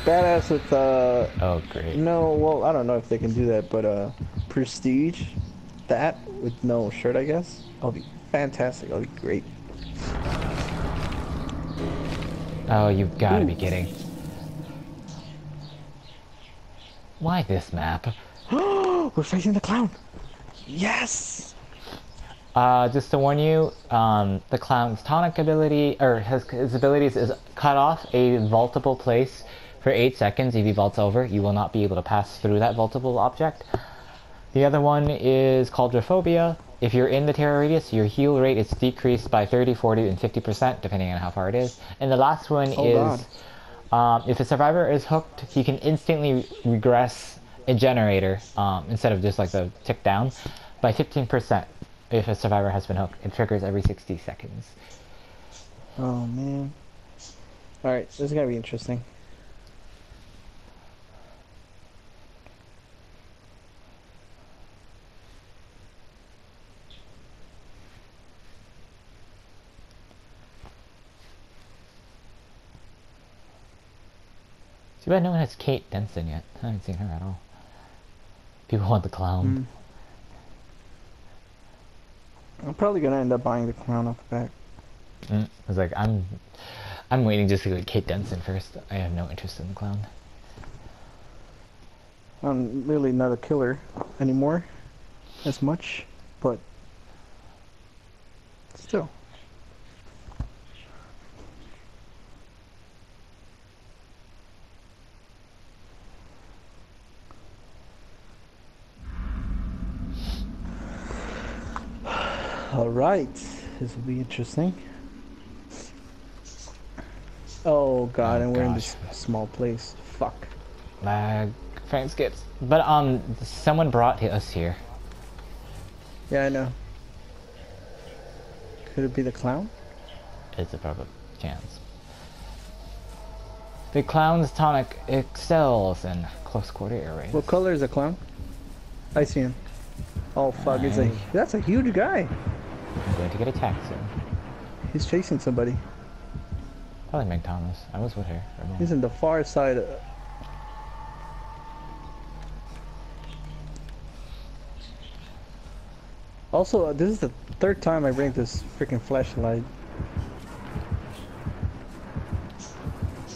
badass with uh. Oh, great. No, well, I don't know if they can do that, but uh, prestige, that with no shirt, I guess. That'll be fantastic. That'll be great. Oh, you've got to be kidding. Why this map? We're facing the clown. Yes. Uh, just to warn you, um, the clown's tonic ability, or his, his abilities is cut off a vaultable place for 8 seconds. If he vaults over, you will not be able to pass through that vaultable object. The other one is Coulrophobia. If you're in the terror radius, your heal rate is decreased by 30, 40, and 50%, depending on how far it is. And the last one Hold is um, if a survivor is hooked, he can instantly regress a generator um, instead of just like the tick down by 15%. If a survivor has been hooked, it triggers every 60 seconds. Oh man. All right, so this is gonna be interesting. Too bad no one has Kate Denson yet. I haven't seen her at all. People want the clown. Mm. I'm probably gonna end up buying the clown off the back. Mm. I was like, I'm, I'm waiting just to get Kate Denson first. I have no interest in the clown. I'm really not a killer anymore, as much, but still. All right, this will be interesting. Oh god, Oh, and we're in this small place. Fuck. Lag, frame skips. But um, someone brought us here. Yeah, I know. Could it be the clown? It's a proper chance. The clown's tonic excels in close quarter areas. What color is the clown? I see him. Oh fuck, it's a that's a huge guy. I'm going to get attacked soon. He's chasing somebody. Probably Meg Thomas. I was with her. for a moment. He's in the far side. Of... Also, uh, this is the third time I bring this freaking flashlight.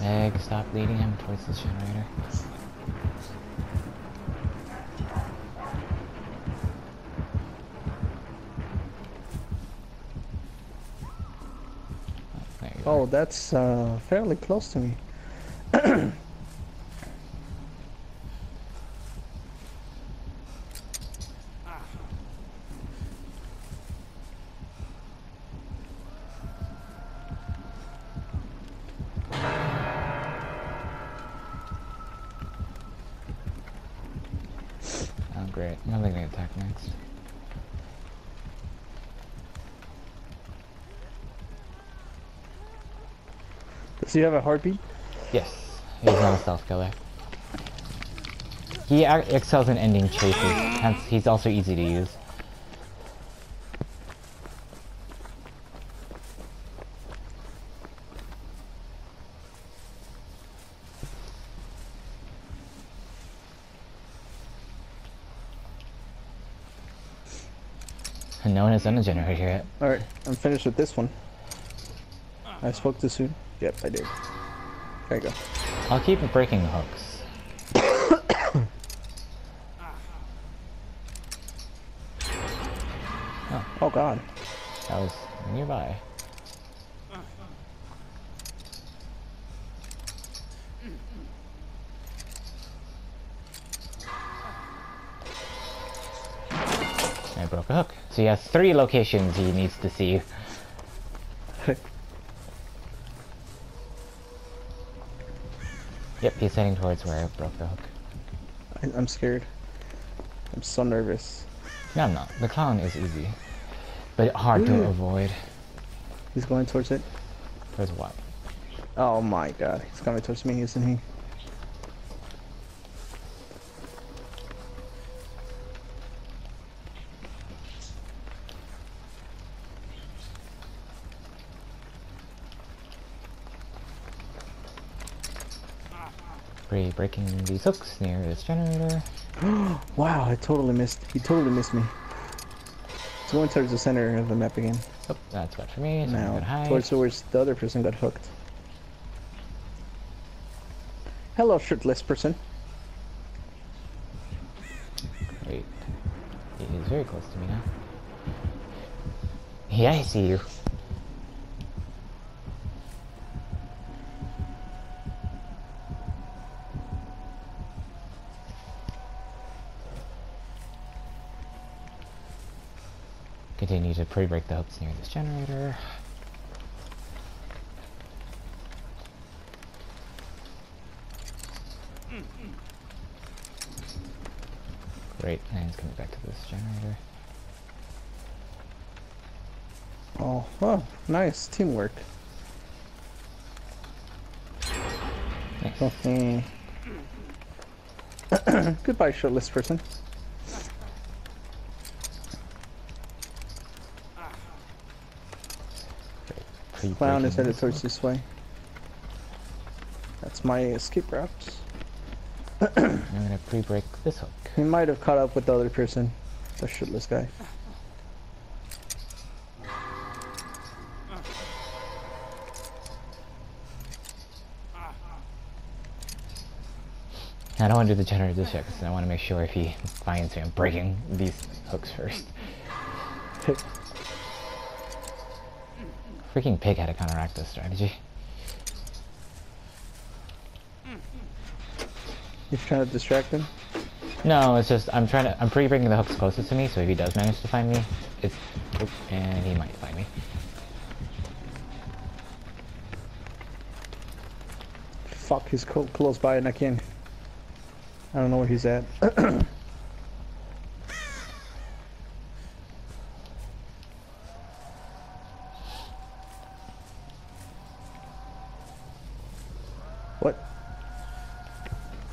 Meg, stop leading him towards the generator. Oh, that's uh, fairly close to me. Oh, great. I'm gonna attack next. Does he have a heartbeat? Yes, he's not a stealth killer. He excels in ending chases, hence he's also easy to use. And no one has done a generator yet. Alright, I'm finished with this one. I spoke too soon? Yep, I did. There you go. I'll keep breaking the hooks. Oh god. That was nearby. I broke a hook. So he has three locations he needs to see. Yep, he's heading towards where I broke the hook. I, I'm scared. I'm so nervous. No, I'm not. The clown is easy. But hard to mm. avoid. He's going towards it. Towards what? Oh my god. He's coming towards me, isn't he? Pre-breaking these hooks near this generator. wow, I totally missed. He totally missed me. It's going towards the center of the map again. Oh, that's bad for me. So Now, towards where the other person got hooked. Hello, shirtless person. Great. He is very close to me now. Yeah, I see you. To pre-break the hooks near this generator. Great, and it's coming back to this generator. Oh, oh, nice teamwork. Nice. Goodbye, shirtless person. Pre-breaking Clown is headed towards this way. That's my escape route. I'm gonna pre-break this hook. He might have caught up with the other person, the shirtless guy. I don't want to do the generator just yet because I want to make sure if he finds me, I'm breaking these hooks first. Freaking pig had to counteract this strategy. You're trying to distract him. No, it's just I'm trying to I'm pretty bringing the hooks closest to me, so if he does manage to find me, it's and he might find me. Fuck, he's close by and I can't. I don't know where he's at. what?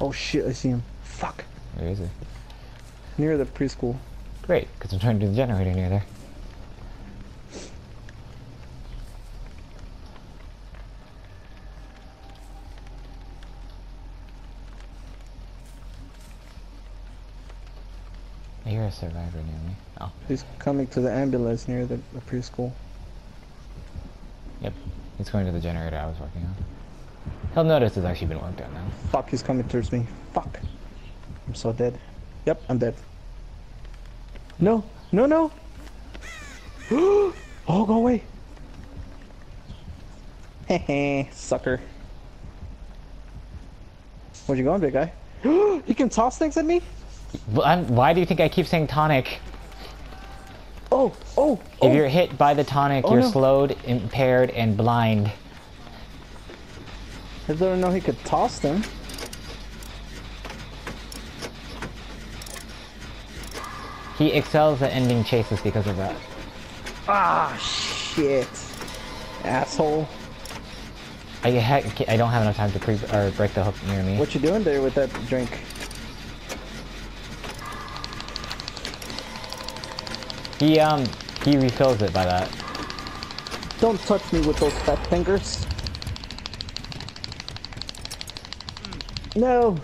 Oh shit, I see him. Fuck. Where is he? Near the preschool. Great, because I'm trying to do the generator near there. You're a survivor near me. Oh, He's coming to the ambulance near the, the preschool. yep. He's going to the generator I was working on. He'll notice it's actually been worked on now. Fuck, he's coming towards me. Fuck. I'm so dead. Yep, I'm dead. No, no, no. oh, go away. Hehe, sucker. Where'd you going, big guy? he can toss things at me? Well, I'm, why do you think I keep saying tonic? Oh, oh, oh. If oh. you're hit by the tonic, Oh, you're no. slowed, impaired, and blind. I didn't know he could toss them. He excels at ending chases because of that. Ah, shit. Asshole. I, ha- I don't have enough time to pre or break the hook near me. What you doing there with that drink? He um he refills it by that. Don't touch me with those fat fingers. No.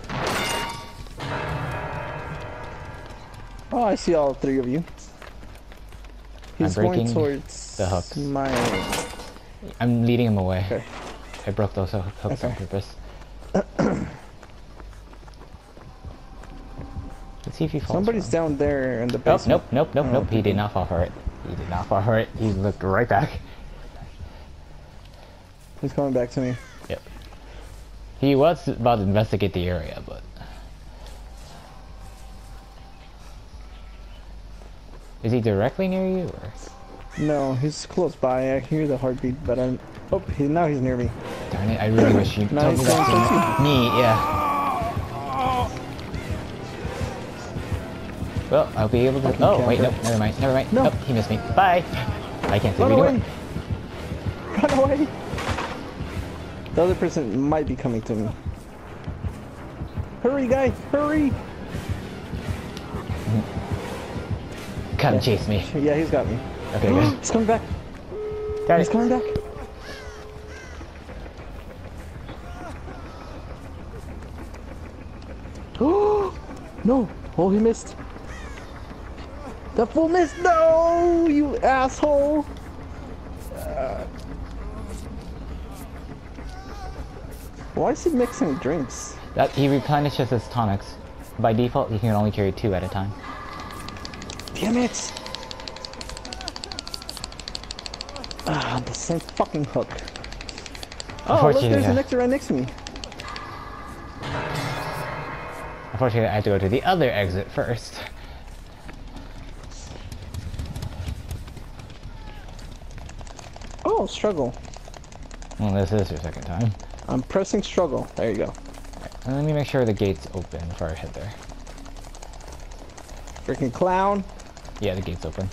Oh, I see all three of you. He's going towards the hooks. my. I'm leading him away. Okay. I broke those hoo- hooks on purpose. Let's see if he falls. Somebody's down there in the Oh, basement. nope, nope, nope, Oh, nope. He did not fall for it. He did not fall for it. He looked right back. He's coming back to me. He was about to investigate the area, but is he directly near you, or No, he's close by. I hear the heartbeat, but I'm. Oh, he, now he's near me. darn it? I really wish you No, told me he's that. Me, yeah. Well, I'll be able to. Oh, wait, nope, never mind, never mind. No. Nope, he missed me. Bye. I can't see Run away! Run away! The other person might be coming to me. Hurry, guy! Hurry! Come chase me. Yeah, he's got me. Okay, good. he's coming back. Got He's it. coming back. Oh no! Oh, he missed. The full miss. No, you asshole. Why is he mixing drinks? That he replenishes his tonics. By default, he can only carry two at a time. Damn it! Ah, the same fucking hook. Oh, look, there's yeah. an exit right next to me. Unfortunately, I have to go to the other exit first. Oh, struggle. Well, this is your second time. I'm pressing struggle. There you go. And let me make sure the gate's open before I head there. Freaking clown. Yeah, the gate's open.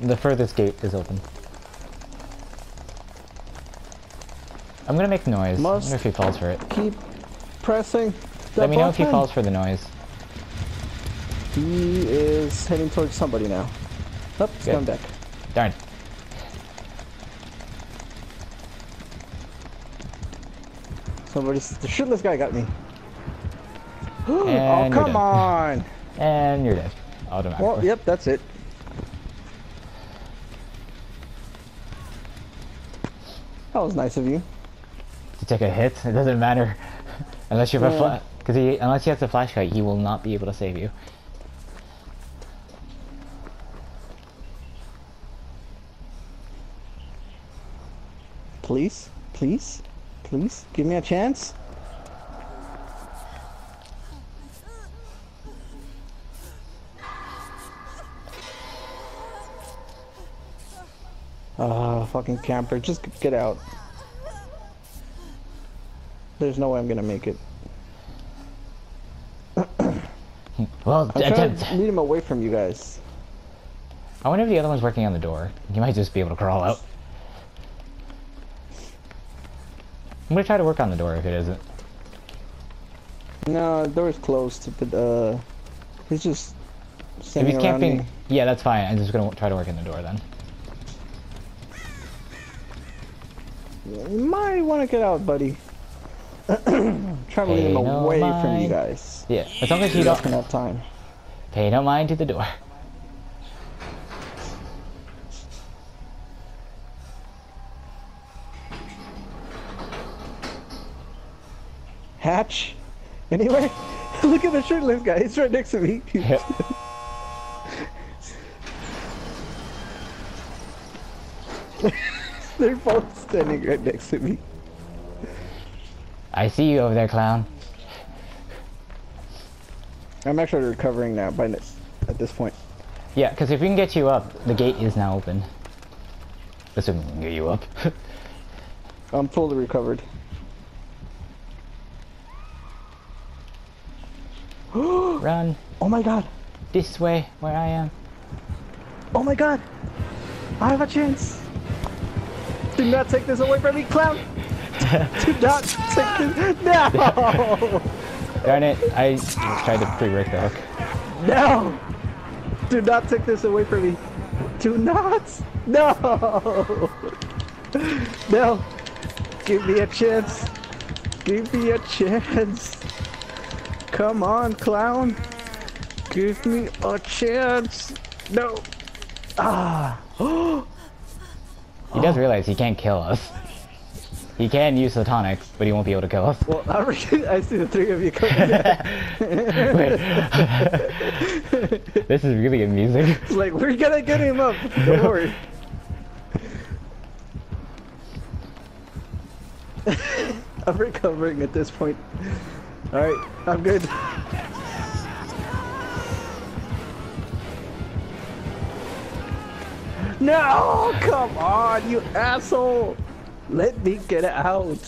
The furthest gate is open. I'm gonna make noise. I Must- wonder if he falls for it. Keep pressing. the Let me know if he falls for the noise. He is heading towards somebody now. Oh, he's Good. coming back. Darn. Somebody's the shitless guy got me. oh come on! And you're dead. Automatically. Well, yep, that's it. That was nice of you. To take a hit, it doesn't matter. unless you have a Yeah. fla- because he unless he has a flashlight, he will not be able to save you. Please, please, please, give me a chance. Ah, fucking camper, just get out. There's no way I'm gonna make it. Well, I'm trying to lead him away from you guys. I wonder if the other one's working on the door. He might just be able to crawl out. I'm gonna try to work on the door if it isn't. No, the door's closed, but uh, he's just If he's camping, me. yeah, that's fine. I'm just gonna try to work in the door then. You might want to get out, buddy. Try to lead him Pay no away from you guys. Yeah, as long as you don't have time. pay no mind to the door. Hatch? Anyway, look at the shirtless guy. He's right next to me. Yep. They're both standing right next to me. I see you over there, clown. I'm actually recovering now by this, at this point. Yeah, because if we can get you up, the gate is now open. Assuming we can get you up. I'm fully recovered. Run Oh my god! this way, where I am. Oh my god! I have a chance! Do not take this away from me, clown! Do not take this. No! Darn it, I tried to pre-break the hook. No! Do not take this away from me. Do not! No! No! Give me a chance. Give me a chance. Come on, clown. Give me a chance. No. Ah. He does realize he can't kill us. He can use the tonic, but he won't be able to kill us. Well, I, I see the three of you coming. This is really amusing. It's like, we're gonna get him up. Don't worry. I'm recovering at this point. Alright, I'm good. No! Come on, you asshole! Let me get out.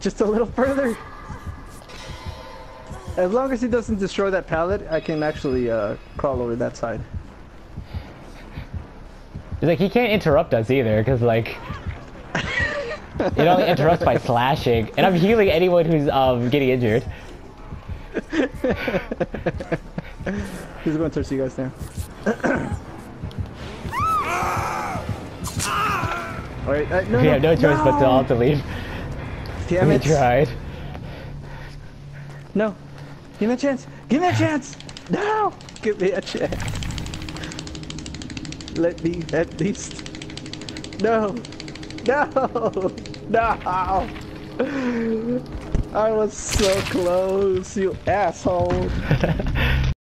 Just a little further. As long as he doesn't destroy that pallet, I can actually uh, crawl over that side. It's like he can't interrupt us either, because like it only interrupts by slashing, and I'm healing anyone who's um getting injured. He's going towards you guys now. Alright, uh, no, We no, have no choice but to all to leave. Damn we it. tried. No. Give me a chance. Give me a chance. No. Give me a chance. Let me at least. No. No. No. I was so close, you asshole.